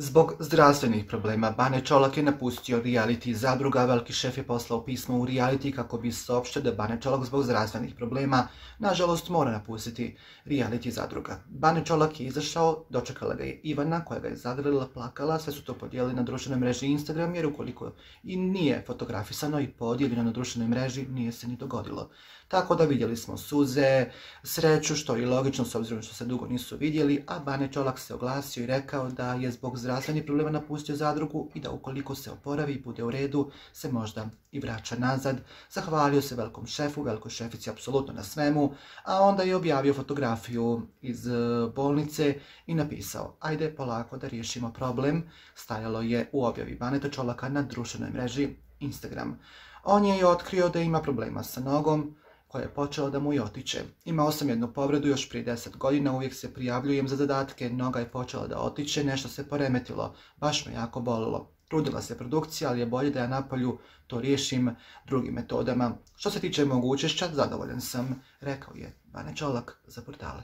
Zbog zdravstvenih problema Bane Čolak je napustio reality zadruga, veliki šef je poslao pismo u reality kako bi saopštio da Bane Čolak zbog zdravstvenih problema nažalost mora napustiti reality zadruga. Bane Čolak je izašao, dočekala ga je Ivana koja ga je zagrlila, plakala, sve su to podijelili na društvenoj mreži Instagram jer ukoliko i nije fotografisano i podijeljeno na društvenoj mreži nije se ni dogodilo. Tako da vidjeli smo suze, sreću što je logično s obzirom što se dugo nisu vidjeli, a Bane Čolak se oglasio i rekao da je zbog zdravstvenih problema napustio zadrugu i da ukoliko se oporavi i bude u redu, se možda i vraća nazad. Zahvalio se velikom šefu, velikoj šefici apsolutno na svemu, a onda je objavio fotografiju iz e, bolnice i napisao ajde polako da riješimo problem. Stajalo je u objavi Baneta Čolaka na društvenoj mreži Instagram. On je i otkrio da ima problema sa nogom, koja je počela da mu i otiče. Imao sam jednu povredu još prije deset godina, uvijek se prijavljujem za zadatke, noga je počela da otiče, nešto se poremetilo, baš me jako bolilo. Trudila se produkcija, ali je bolje da ja napolju to riješim drugim metodama. Što se tiče mog učešća, zadovoljan sam, rekao je Bane Čolak za portale.